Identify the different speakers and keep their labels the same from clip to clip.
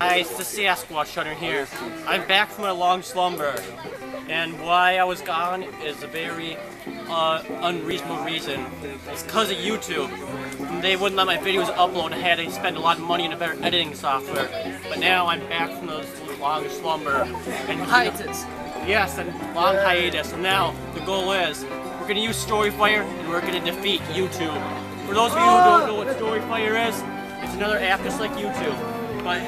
Speaker 1: Hi, it's the Sasquatch Hunter here. I'm back from a long slumber, and why I was gone is a very uh, unreasonable reason. It's because of YouTube. They wouldn't let my videos upload. I had to spend a lot of money on a better editing software. But now I'm back from those long slumber. And
Speaker 2: Hiatus.
Speaker 1: Yes, and long hiatus. And now the goal is we're gonna use Storyfire and we're gonna defeat YouTube. For those of you who don't know what Storyfire is, it's another app just like YouTube, but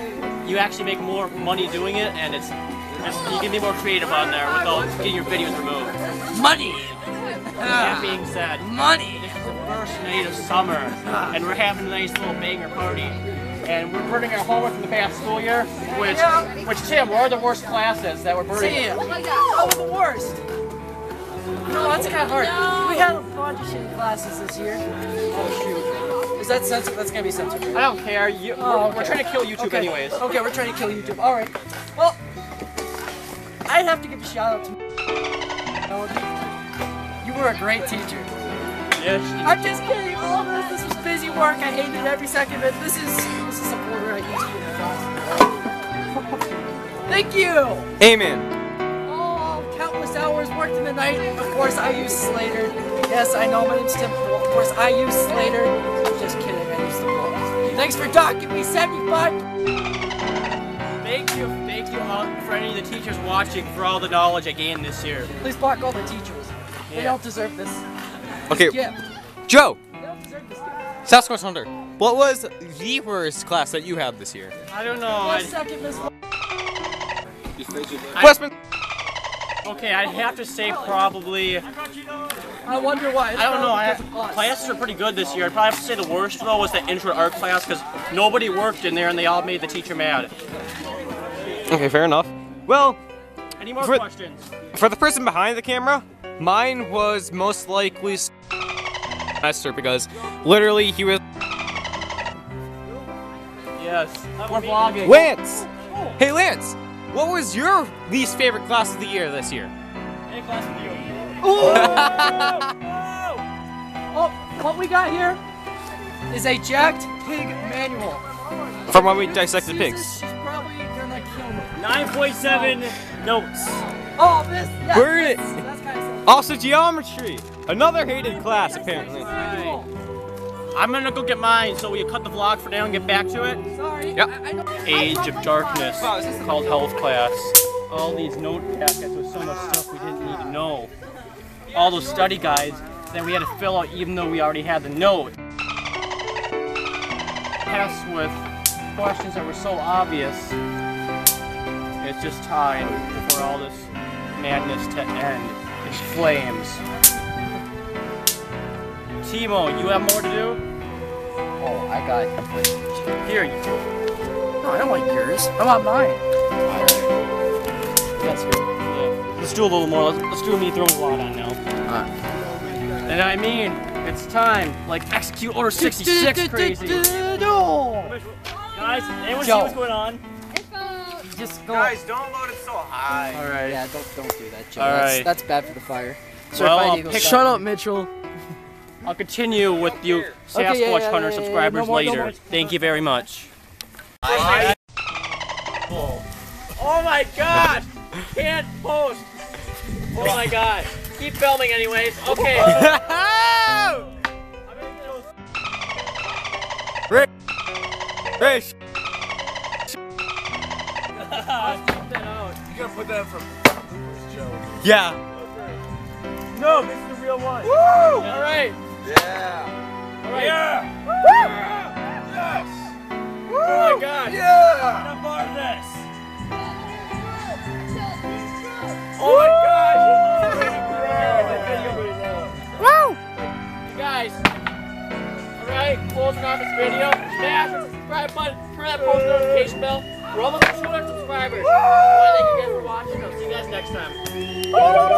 Speaker 1: you actually make more money doing it, and it's, it's you can be more creative on there without getting your videos removed.
Speaker 2: Money.
Speaker 1: That being said,
Speaker 2: Money.
Speaker 1: this is the first night of summer, and we're having a nice little banger party. And we're burning our homework from the past school year, which, which Tim, what are the worst classes that we're burning?
Speaker 2: Sam. Oh, oh, the worst. No, that's kind of hard. We had a bunch of shitty classes this year. Oh shoot. Is that censored? That's gonna be censored.
Speaker 1: I don't care. You,
Speaker 2: Oh,
Speaker 1: we're,
Speaker 2: okay.
Speaker 1: we're trying to kill YouTube
Speaker 2: okay.
Speaker 1: anyways.
Speaker 2: Okay, we're trying to kill YouTube. All right. Well, I'd have to give a shout out to. You were a great teacher.
Speaker 1: Yes.
Speaker 2: I'm just kidding. All this, this was busy work. I hated every second of it. This is this is a border I used to in class. Thank you.
Speaker 3: Amen.
Speaker 2: Oh, countless hours worked in the night. Of course, I use Slater. Yes, I know my name's Tim. Of course, I use Slater. Thanks for docking me 75.
Speaker 1: Thank you, thank you all, for any of the teachers watching for all the knowledge I gained this year.
Speaker 2: Please block all the teachers. They don't deserve this
Speaker 3: Okay,
Speaker 2: gift.
Speaker 3: Joe,
Speaker 2: They don't deserve this gift.
Speaker 3: Sasquatch Hunter, what was the worst class that you had this year?
Speaker 1: I don't know.
Speaker 2: My
Speaker 1: I,
Speaker 2: second Miss.
Speaker 3: Westman.
Speaker 1: Okay, I'd have to say probably.
Speaker 2: I wonder why. It's
Speaker 1: I don't know. I,
Speaker 2: probably because of us.
Speaker 1: classes are pretty good this year. I'd probably have to say the worst though was the intro to art class because nobody worked in there and they all made the teacher mad.
Speaker 3: Okay, fair enough. Well,
Speaker 1: Any more
Speaker 3: For-
Speaker 1: questions?
Speaker 3: for the person behind the camera, mine was most likely semester because literally he was
Speaker 1: Yes. We're vlogging.
Speaker 3: Lance. Hey Lance, what was your least favorite class of the year this year?
Speaker 1: Any class with you?
Speaker 2: Oh, Oh, what we got here is a jacked pig manual.
Speaker 3: From when we dissected
Speaker 2: Jesus,
Speaker 3: pigs.
Speaker 2: She's probably gonna kill me.
Speaker 1: 9.7 notes.
Speaker 2: Oh, this. Yes,
Speaker 3: Where
Speaker 2: this,
Speaker 3: it-
Speaker 2: That's kind of
Speaker 3: Also geometry, another hated class apparently.
Speaker 1: I'm gonna go get mine so we cut the vlog for now and get back to it.
Speaker 2: Sorry.
Speaker 3: Yep.
Speaker 2: I, I don't,
Speaker 1: Age of Darkness
Speaker 3: Wow,
Speaker 1: called health class. All these note packets with so much stuff we didn't need to know. All those study guides that we had to fill out even though we already had the note. Tests with questions that were so obvious. It's just time for all this madness to end in flames. Timo, you have more to do?
Speaker 2: Oh, I got.
Speaker 1: Here, you
Speaker 2: No, I don't like yours. I'm on mine.
Speaker 1: That's good. Yeah. Let's do a little more. Let's, let's do me throwing a lot on now. And I mean, it's time. Like execute order 66 crazy. Guys, anyone see
Speaker 2: Joe.
Speaker 1: what's going on?
Speaker 2: Just go.
Speaker 3: don't load it so high.
Speaker 1: All right.
Speaker 2: Yeah, don't don't do that, Joe.
Speaker 1: All
Speaker 2: that's,
Speaker 1: right.
Speaker 2: that's bad for the fire.
Speaker 1: Well,
Speaker 2: Certified
Speaker 1: I'll
Speaker 2: Eagle
Speaker 1: pick-
Speaker 2: Scout.
Speaker 1: Shut
Speaker 2: up, Mitchell.
Speaker 1: I'll continue with you Sasquatch
Speaker 2: Okay, yeah, yeah,
Speaker 1: Hunter
Speaker 2: yeah, yeah,
Speaker 1: subscribers
Speaker 2: no more,
Speaker 1: later.
Speaker 2: more.
Speaker 1: Thank you very much. Oh my god! Can't post! Oh my god. Keep filming anyways. Okay.
Speaker 3: Rick. Rick. You gotta put that from Yeah.
Speaker 1: No, this is the real one. Woo! All right. Yeah. All right. Yeah. Yes. Oh my God. Yeah. A of this. Oh my God. Woo! You guys. All right. Closing off this video. Smash the subscribe button. Turn that post notification bell. We're almost at 200 subscribers. Well, thank you guys for watching. I'll see you guys next time.